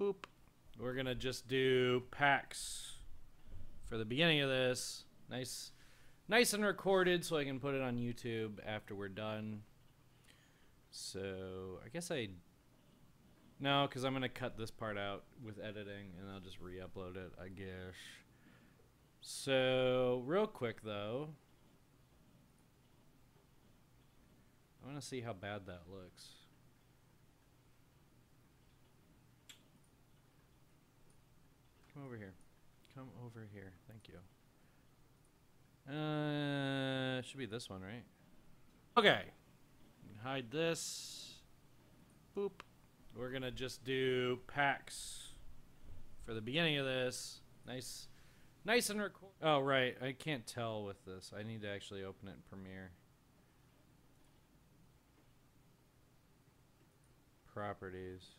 Boop. We're gonna just do packs for the beginning of this. Nice, nice and recorded, so I can put it on YouTube after we're done. So I guess I no, because I'm gonna cut this part out with editing, and I'll just re-upload it. I guess. So real quick though, I want to see how bad that looks. Come over here. Come over here. Thank you. Uh, should be this one, right? Okay. Hide this. Boop. We're gonna just do packs for the beginning of this. Nice, nice and record. Oh right, I can't tell with this. I need to actually open it in Premiere. Properties.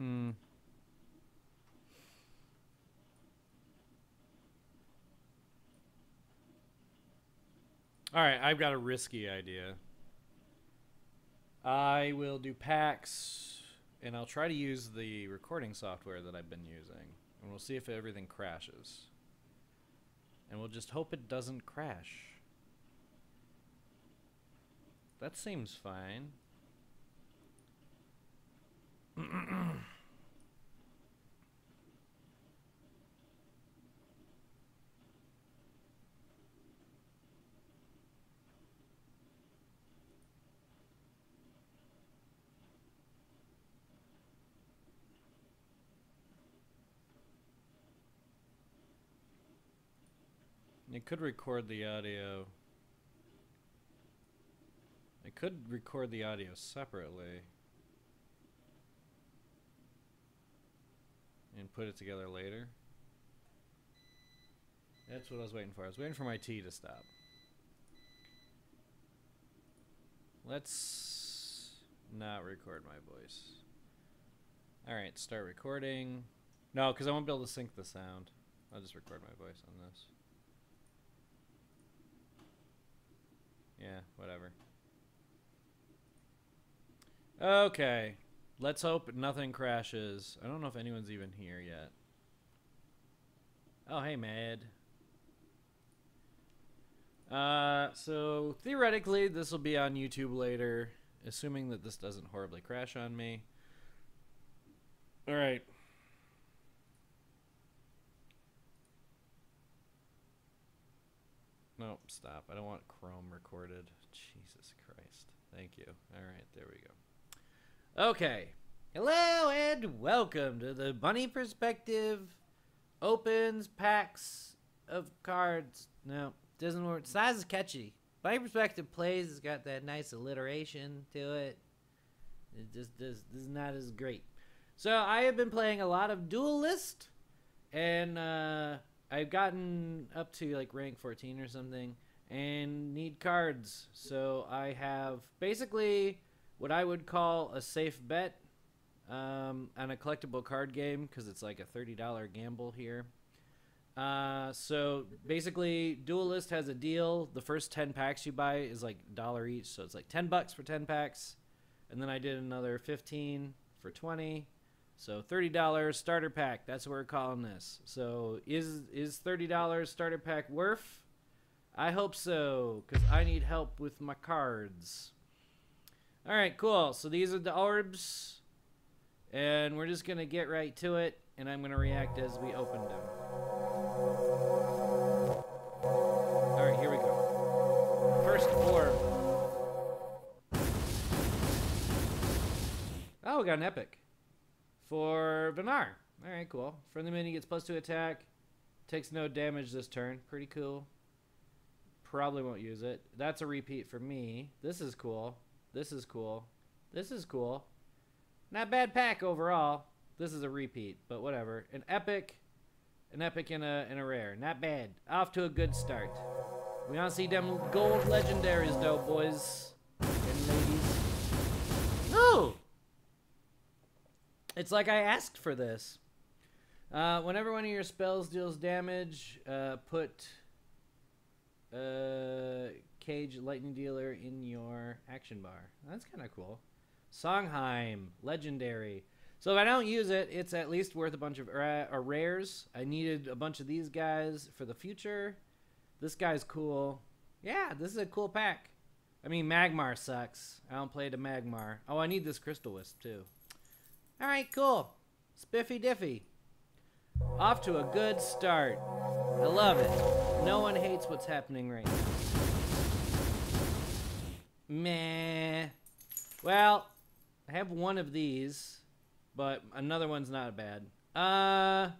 Hmm. All right, I've got a risky idea. I will do packs, and I'll try to use the recording software that I've been using, and we'll see if everything crashes. And we'll just hope it doesn't crash. That seems fine. It could record the audio. It could record the audio separately. And put it together later. That's what I was waiting for. I was waiting for my tea to stop. Let's not record my voice. Alright, start recording. No, because I won't be able to sync the sound. I'll just record my voice on this. Yeah, whatever. Okay. Let's hope nothing crashes. I don't know if anyone's even here yet. Oh, hey, Mad. Uh, so theoretically, this will be on YouTube later, assuming that this doesn't horribly crash on me. All right. Nope, stop. I don't want Chrome recorded. Jesus Christ. Thank you. All right, there we go. Okay. Hello and welcome to the Bunny Perspective opens packs of cards. No, doesn't work. Size is catchy. Bunny Perspective plays. It's got that nice alliteration to it. It just does is not as great. So I have been playing a lot of Duelyst, and uh, I've gotten up to like rank 14 or something, and need cards. So I have basically what I would call a safe bet um, on a collectible card game because it's like a $30 gamble here. Uh, so basically, Duelyst has a deal. The first 10 packs you buy is like dollar each, so it's like 10 bucks for 10 packs. And then I did another 15 for 20. So $30 starter pack. That's what we're calling this. So is is $30 starter pack worth? I hope so, because I need help with my cards. All right, cool. So these are the orbs. And we're just going to get right to it. And I'm going to react as we open them. All right, here we go. First orb. Oh, we got an epic. For Vinar. All right, cool. Friendly minion gets plus two attack. Takes no damage this turn. Pretty cool. Probably won't use it. That's a repeat for me. This is cool. This is cool. This is cool. Not bad pack overall. This is a repeat, but whatever. An epic, an epic and a and a rare. Not bad. Off to a good start. We to see them gold legendaries though, boys and ladies. No. It's like I asked for this. Uh, whenever one of your spells deals damage, uh, put uh, Cage Lightning Dealer in your action bar. That's kind of cool. Songhai, legendary. So if I don't use it, it's at least worth a bunch of ra- uh, rares. I needed a bunch of these guys for the future. This guy's cool. Yeah, this is a cool pack. I mean, Magmar sucks. I don't play the Magmar. Oh, I need this Crystal Wisp too. All right, cool. Spiffy Diffy. Off to a good start. I love it. No one hates what's happening right now. Meh. Well, I have one of these, but another one's not bad. Uh,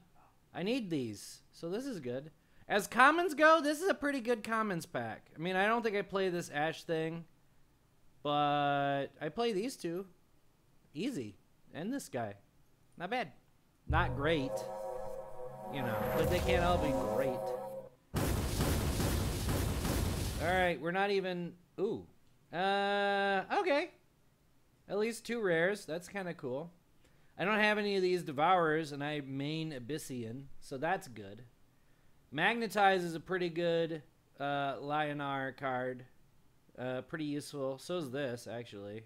I need these, so this is good. As commons go, this is a pretty good commons pack. I mean, I don't think I play this Ash thing, but I play these two. Easy. And this guy. Not bad. Not great. You know, but they can't all be great. Alright, we're not even... Ooh. Uh, okay. At least two rares. That's kind of cool. I don't have any of these Devourers, and I main Abyssian, so that's good. Magnetize is a pretty good uh, Lyonar card. Uh, pretty useful. So is this, actually.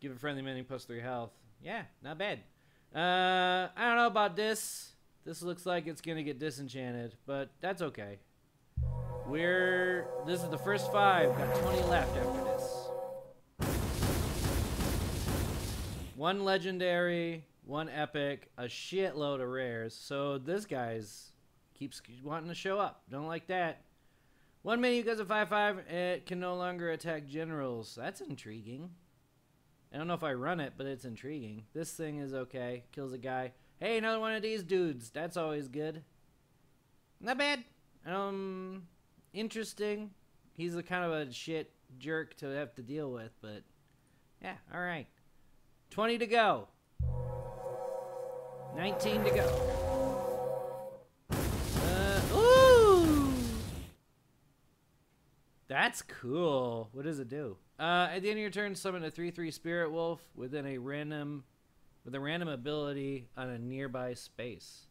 Give a friendly minion plus 3 health. Yeah, not bad. Uh, I don't know about this. This looks like it's going to get disenchanted, but that's okay. We're... This is the first five. Got 20 left after this. One legendary, one epic, a shitload of rares. So this guy's keeps wanting to show up. Don't like that. One minion goes a 5-5. It can no longer attack generals. That's intriguing. I don't know if I run it, but it's intriguing. This thing is okay. Kills a guy. Hey, another one of these dudes. That's always good. Not bad. Um, interesting. He's a kind of a shit jerk to have to deal with, but yeah, all right. 20 to go. 19 to go. Uh, ooh! That's cool. What does it do? Uh, at the end of your turn, summon a 3-3 Spirit Wolf within a random, with a random ability on a nearby space.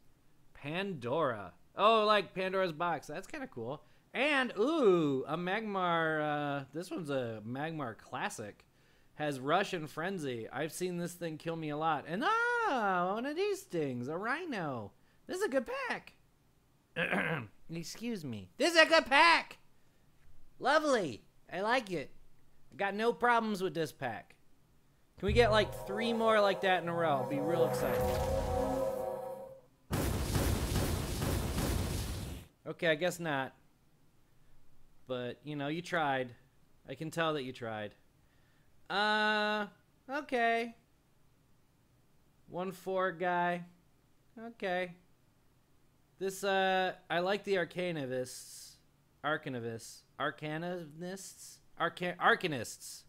Pandora. Oh, like Pandora's box. That's kind of cool. And ooh, a Magmar. Uh, this one's a Magmar classic. Has Russian Frenzy. I've seen this thing kill me a lot. And ah, one of these things, a Rhino. This is a good pack. Excuse me. This is a good pack. Lovely. I like it. I got no problems with this pack. Can we get like three more like that in a row? I'll be real excited. Okay, I guess not. But, you know, you tried. I can tell that you tried. Uh, okay. One four guy. Okay. This, uh, I like the Arcanavists. Arcanavists. Arcanavists? Arca- Arcanists.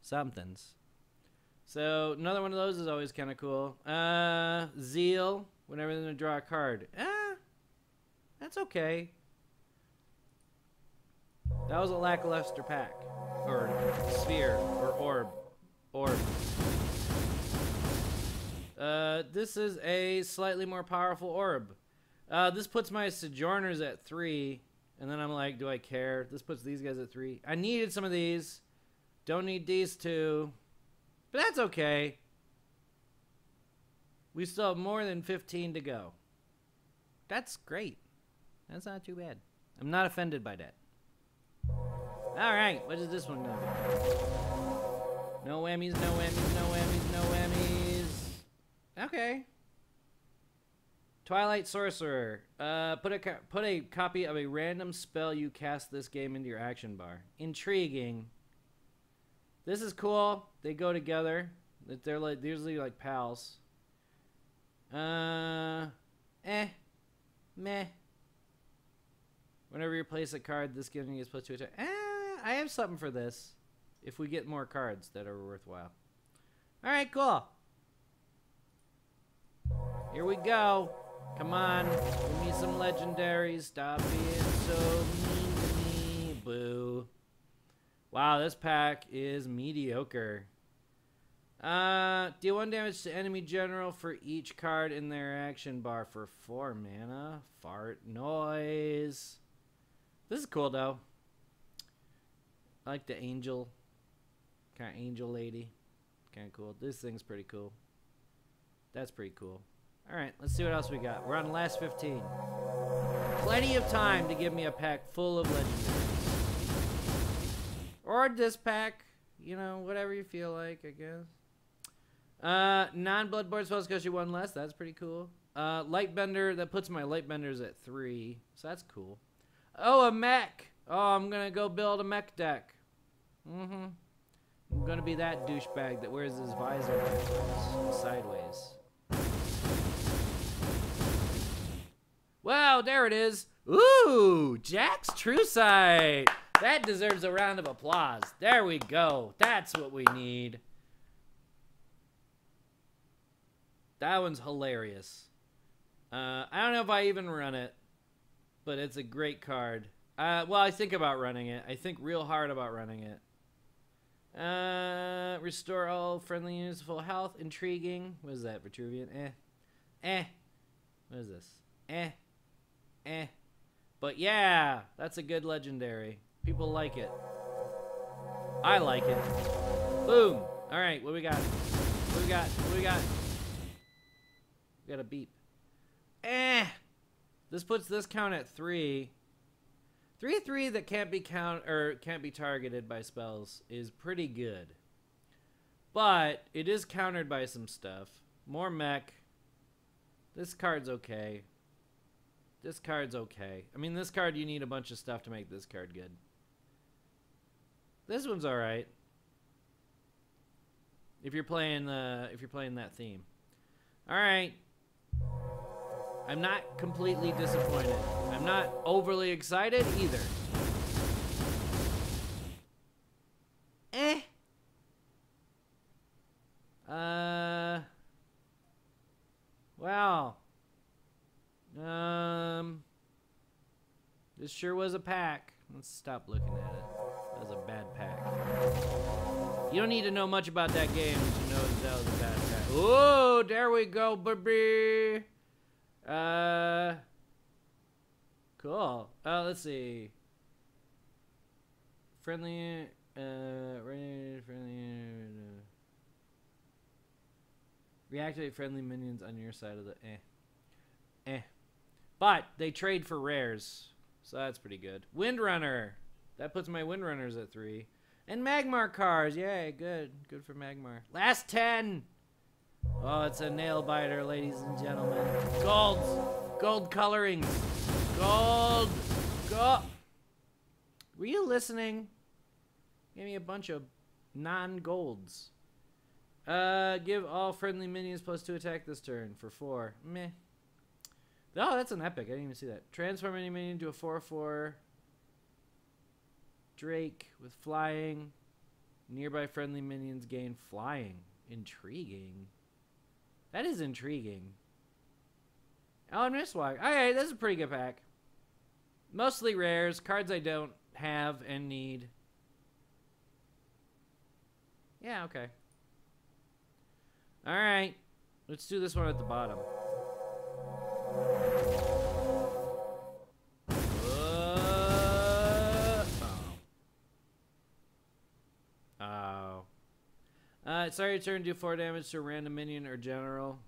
Somethings. So, another one of those is always kind of cool. Uh, Zeal. Whenever they're to draw a card. Eh, that's okay. That was a lackluster pack. Or sphere. Or orb. Orb. Uh, this is a slightly more powerful orb. Uh, this puts my Sojourners at 3. And then I'm like, do I care? This puts these guys at 3. I needed some of these. Don't need these two. But that's okay. We still have more than 15 to go. That's great. That's not too bad. I'm not offended by that. Alright, what does this one do? No whammies, no whammies, no whammies, no whammies. Okay. Twilight Sorcerer. Uh, put a put a copy of a random spell you cast this game into your action bar. Intriguing. This is cool. They go together. They're like usually like pals. Uh, eh, meh. Whenever you place a card, this gives you plus two attack. Eh, I have something for this. If we get more cards that are worthwhile. All right, cool. Here we go. Come on, give me some legendaries. Stop being so mean to me. Boo. Wow, this pack is mediocre. Uh, deal one damage to enemy general for each card in their action bar for four mana. Fart noise. This is cool though. I like the angel, kind of angel lady. Kind of cool. This thing's pretty cool. That's pretty cool. All right, let's see what else we got. We're on the last 15. Plenty of time to give me a pack full of legendaries. Or this pack, you know, whatever you feel like, I guess. Uh, non-bloodborne spells cost you one less. That's pretty cool. Uh, Lightbender, that puts my Lightbenders at three. So that's cool. Oh, a mech. Oh, I'm to go build a mech deck. Mm-hmm. I'm to be that douchebag that wears his visor sideways. Wow, there it is. Ooh, Jax Truesight. That deserves a round of applause. There we go. That's what we need. That one's hilarious. Uh, I don't know if I even run it, but it's a great card. Uh, well, I think about running it. I think real hard about running it. Uh, restore all friendly units full health. Intriguing. What is that? Vetruvian? Eh. Eh. What is this? Eh. Eh. But yeah, that's a good legendary. People like it. I like it. Boom. All right, what we got? What we got? What we got? We got a beep. Eh. This puts this count at three. Three three that can't be count or can't be targeted by spells is pretty good. But it is countered by some stuff. More mech. This card's okay. This card's okay. I mean, this card you need a bunch of stuff to make this card good. This one's all right. If you're playing the if you're playing that theme. All right. I'm not completely disappointed. I'm not overly excited either. Eh. Uh. Wow. Um. This sure was a pack. Let's stop looking at it. That was a bad pack. You don't need to know much about that game to know that, that was a bad pack. Oh, there we go, baby. Uh, cool. Uh, let's see. Friendly, uh, friendly. Uh, reactivate friendly minions on your side of the eh. Eh. But they trade for rares, so that's pretty good. Windrunner. That puts my Windrunners at three. And Magmar cars. Yay, good. Good for Magmar. Last 10. Oh, it's a nail biter, ladies and gentlemen. Gold. Gold colorings. Gold. Gold. Were you listening? Give me a bunch of non-golds. Uh, give all friendly minions plus two attack this turn for four. Meh. Oh, that's an epic. I didn't even see that. Transform any minion into a 4-4. Drake with flying. Nearby friendly minions gain flying. Intriguing. That is intriguing. Oh, Alan Mistwalk. Alright, this is a pretty good pack. Mostly rares, cards I don't have and need. Yeah, okay. Alright. Let's do this one at the bottom. Uh, sorry, turn do four damage to a random minion or general.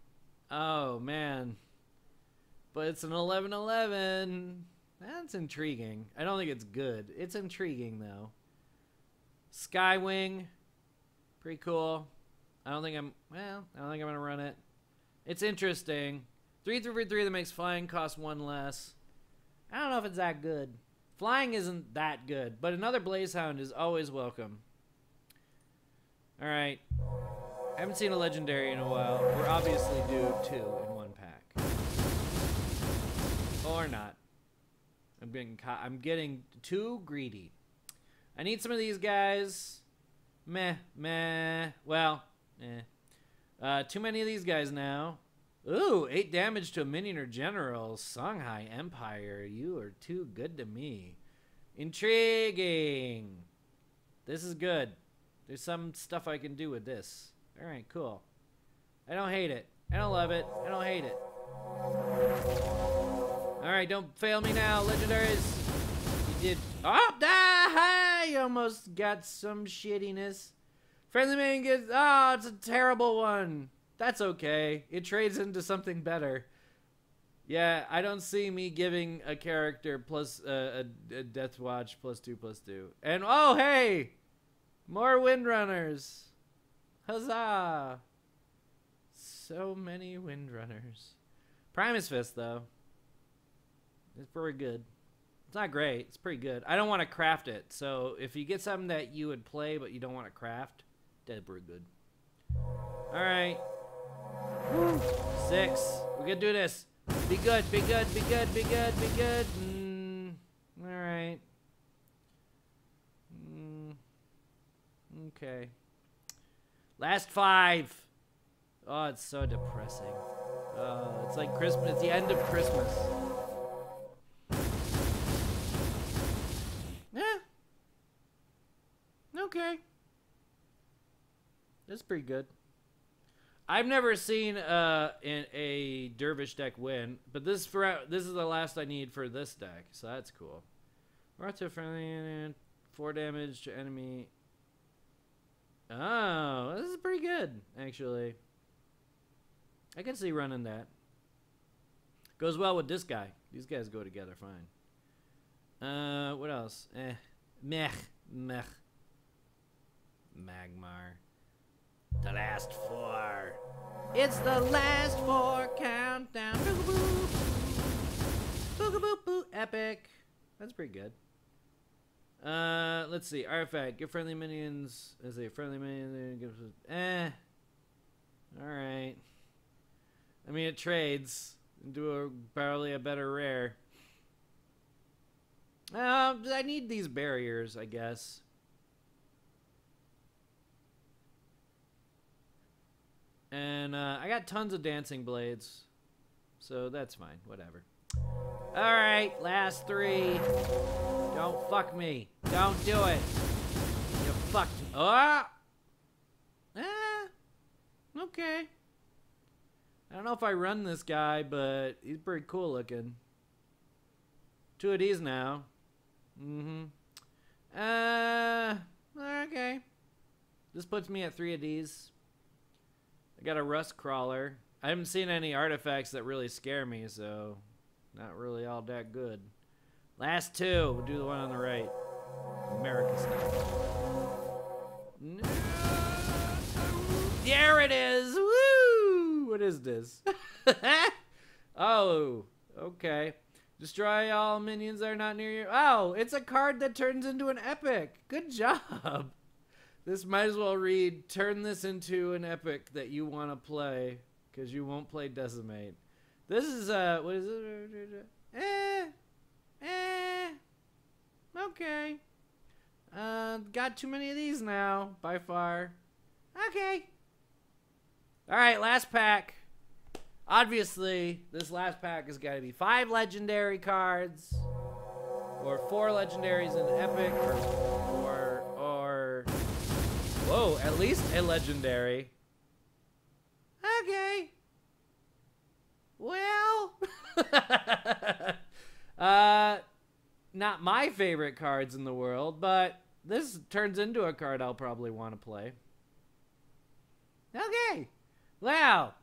Oh man. But it's an 11-11. That's intriguing. I don't think it's good. It's intriguing though. Skywing. Pretty cool. I don't think I'm well, I don't think I'm gonna run it. It's interesting. Three three three that makes flying cost one less. I don't know if it's that good. Flying isn't that good, but another Blazehound is always welcome. Alright. I haven't seen a legendary in a while. We're obviously due two in one pack. Or not. I'm getting I'm getting too greedy. I need some of these guys. Meh, meh. Well, eh. Uh, too many of these guys now. Ooh, eight damage to a minion or general. Songhai Empire, you are too good to me. Intriguing. This is good. There's some stuff I can do with this. All right, cool. I don't hate it. I don't love it. I don't hate it. All right, don't fail me now, legendaries. You did. Oh, ah, you almost got some shittiness. Friendly man gets. Oh, it's a terrible one. That's okay. It trades into something better. Yeah, I don't see me giving a character plus uh, a, a Death Watch plus two plus two. And oh, hey, more Windrunners. Huzzah! So many Windrunners. Primus Fist, though. It's pretty good. It's not great. It's pretty good. I don't want to craft it. So if you get something that you would play but you don't want to craft, that's pretty good. All right. Six. We're going to do this. Be good, be good, be good, be good, be good. Mm, all right. Mm, okay. Last five. Oh, it's so depressing. Oh, it's like Christmas. It's the end of Christmas. Yeah. Okay. That's pretty good. I've never seen uh in a dervish deck win, but this for this is the last I need for this deck, so that's cool. Rata friendly four damage to enemy. Oh, this is pretty good actually. I can see running that. Goes well with this guy. These guys go together fine. Uh, what else? Eh, meh, meh. Magmar. The last four. It's the last four countdown. Boogaboo. Boogaboo boo. Epic. That's pretty good. Uh, let's see. Artifact. Give friendly minions Is a friendly minion. Gives eh. All right. I mean, it trades into a barely a better rare. Uh, I need these barriers, I guess. And uh, I got tons of dancing blades. So that's fine. Whatever. Alright, last three. Don't fuck me. Don't do it. You fucked me. Oh! Ah! Okay. I don't know if I run this guy, but he's pretty cool looking. Two of these now. Mm-hmm. Uh, okay. This puts me at three of these. I got a rust crawler. I haven't seen any artifacts that really scare me, so not really all that good. Last two. We'll do the one on the right. America style. There it is. Woo! What is this? oh, okay. Destroy all minions that are not near you. Oh, it's a card that turns into an epic. Good job. This might as well read turn this into an epic that you want to play because you won't play Decimate. This is uh what is it? Eh, eh, okay. Uh, got too many of these now by far. Okay. All right, last pack. Obviously, this last pack has got to be five legendary cards, or four legendaries in epic, or, or, or whoa, at least a legendary. Okay. Well, uh, not my favorite cards in the world, but this turns into a card I'll probably want to play. Okay. Wow.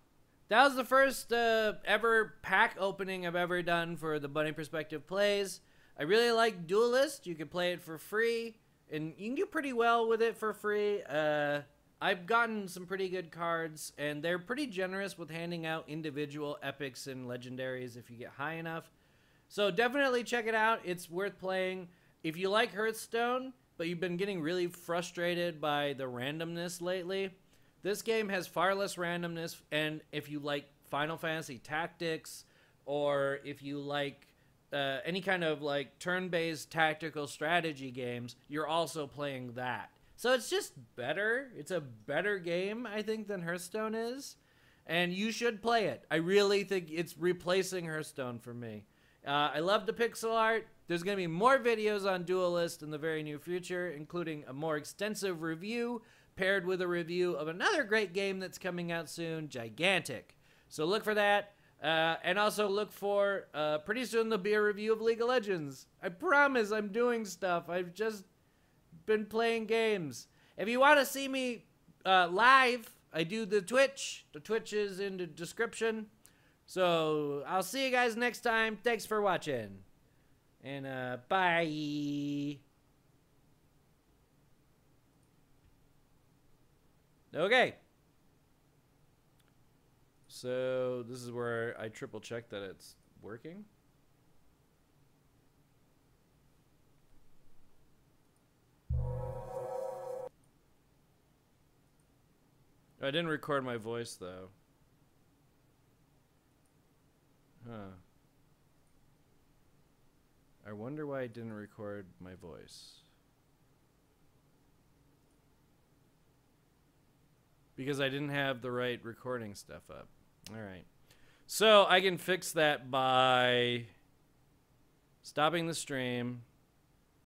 That was the first uh, ever pack opening I've ever done for the Bunny Perspective Plays. I really like Duelyst. You can play it for free, and you can do pretty well with it for free. Uh, I've gotten some pretty good cards, and they're pretty generous with handing out individual epics and legendaries if you get high enough. So definitely check it out. It's worth playing. If you like Hearthstone, but you've been getting really frustrated by the randomness lately, this game has far less randomness. And if you like Final Fantasy Tactics, or if you like uh, any kind of like turn-based tactical strategy games, you're also playing that. So it's just better. It's a better game, I think, than Hearthstone is. And you should play it. I really think it's replacing Hearthstone for me. Uh, I love the pixel art. There's going to be more videos on Duelyst in the very near future, including a more extensive review, paired with a review of another great game that's coming out soon, Gigantic. So look for that. Uh, and also look for uh, pretty soon there'll be a review of League of Legends. I promise I'm doing stuff. I've just been playing games. If you want to see me uh, live, I do the Twitch. The Twitch is in the description. So I'll see you guys next time. Thanks for watching. And uh, bye. Okay. So this is where I triple check that it's working. I didn't record my voice though. Huh. I wonder why I didn't record my voice. Because I didn't have the right recording stuff up. All right. So I can fix that by stopping the stream.